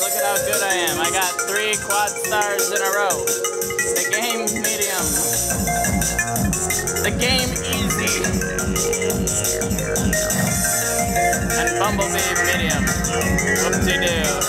Look at how good I am. I got three quad stars in a row. The game medium. The game easy. And Bumblebee medium. Whoop-de-doo.